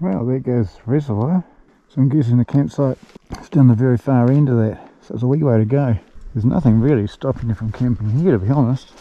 Well, there goes the reservoir. So I'm guessing the campsite is down the very far end of that. So it's a wee way to go. There's nothing really stopping you from camping here, to be honest.